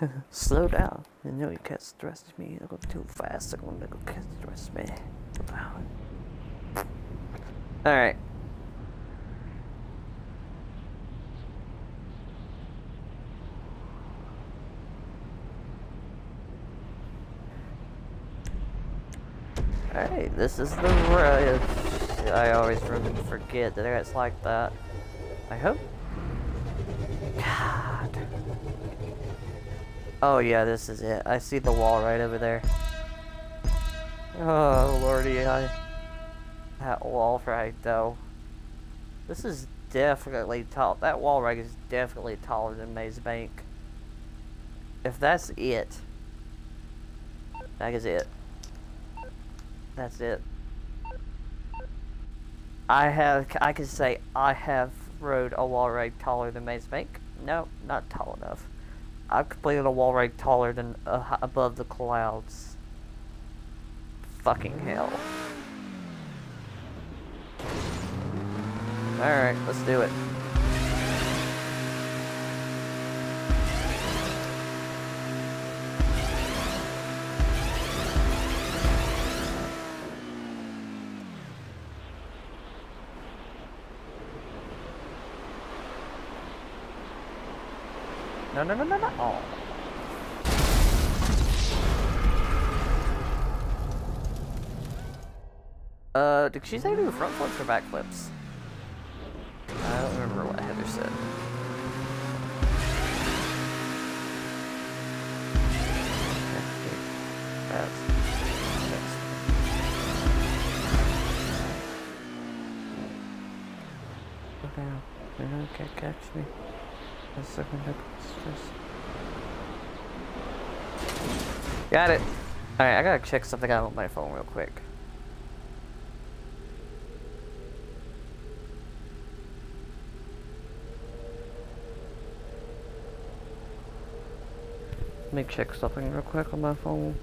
Slow down. You know you can't stress me. I go too fast. I'm gonna go can't stress me. Alright. Alright, this is the road. I always forget that it's like that. I hope. Oh yeah, this is it. I see the wall right over there. Oh lordy, I... That wall right though. This is definitely tall. That wall right is definitely taller than Maze Bank. If that's it, that is it. That's it. I have, I can say I have rode a wall ride taller than Maze Bank. No, not tall enough. I've completed a wall ride taller than uh, above the clouds. Fucking hell. Alright, let's do it. No, no, no, no, no. Oh. Uh, did she say do front flips or back flips? I don't remember what Heather said. Okay, you're not catch me. A second Got it. Alright, I gotta check something out on my phone real quick. Let me check something real quick on my phone.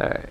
Alright.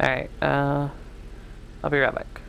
Alright, uh, I'll be right back.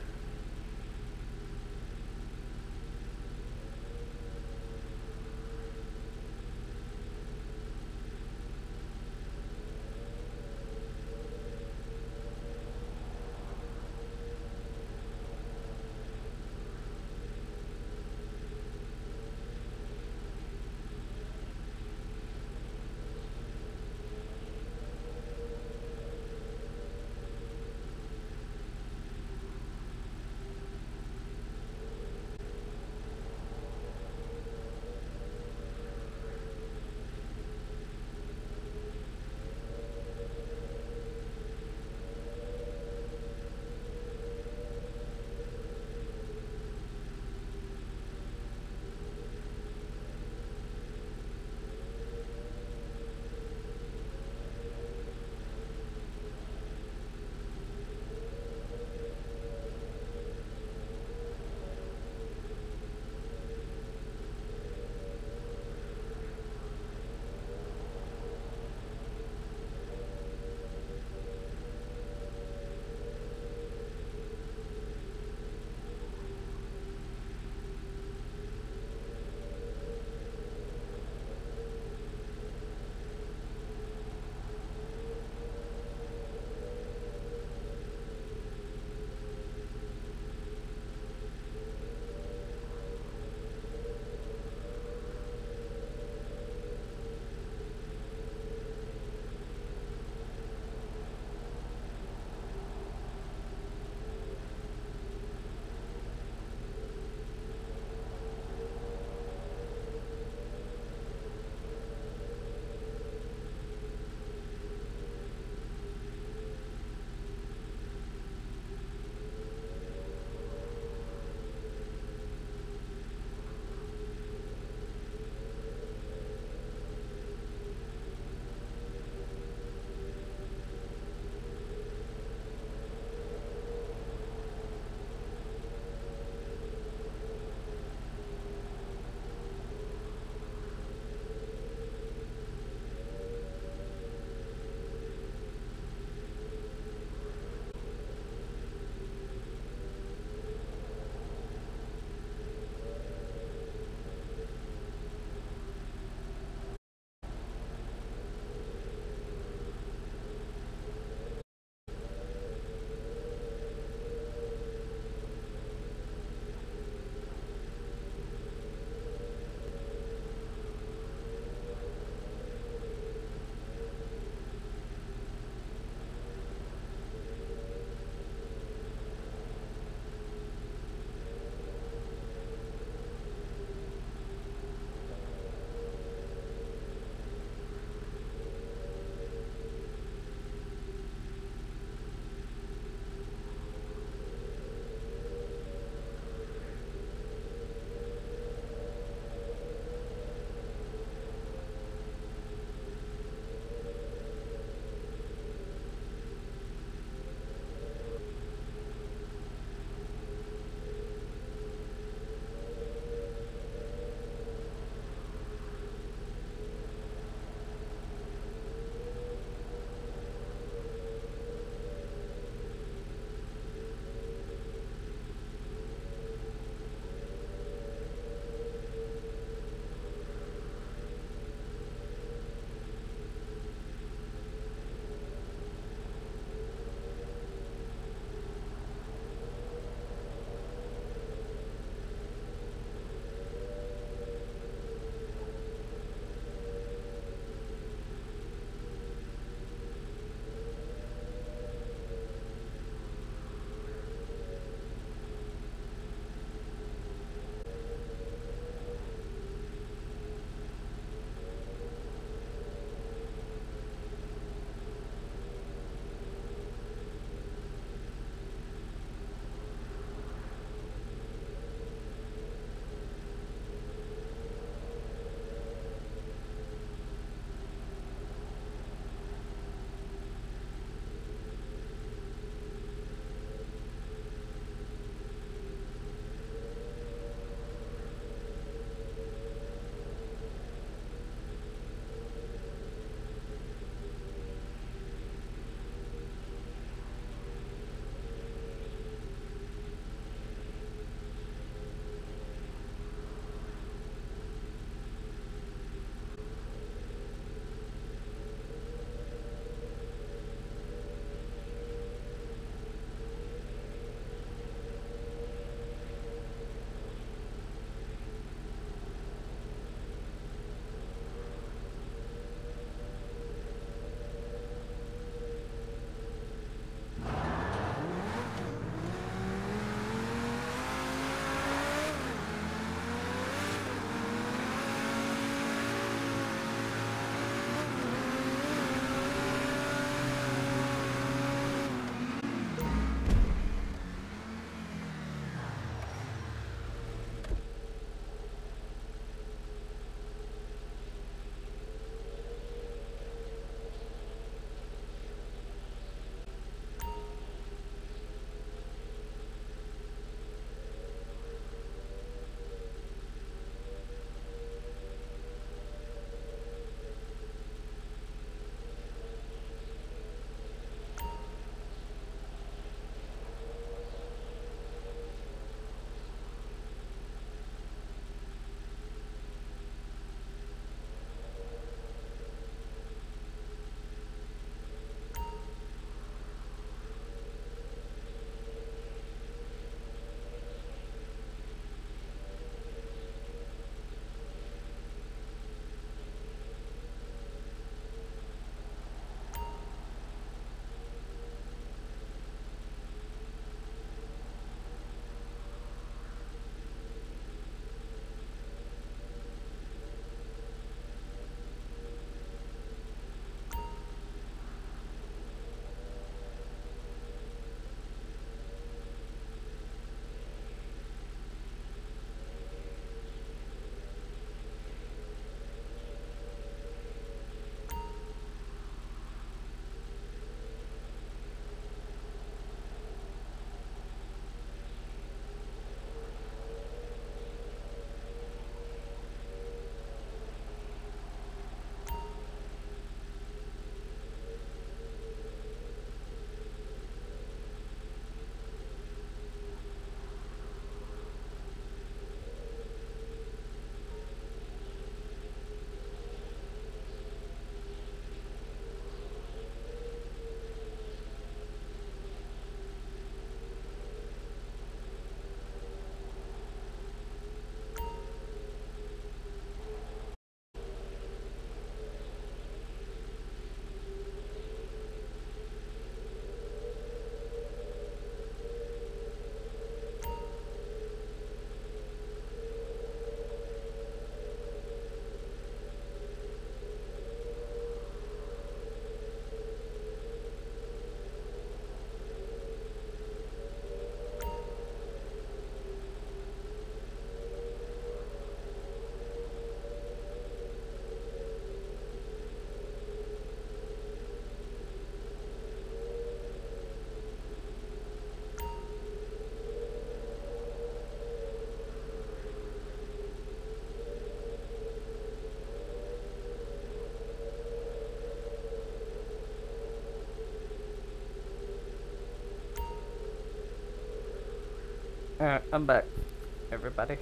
Alright, I'm back, everybody.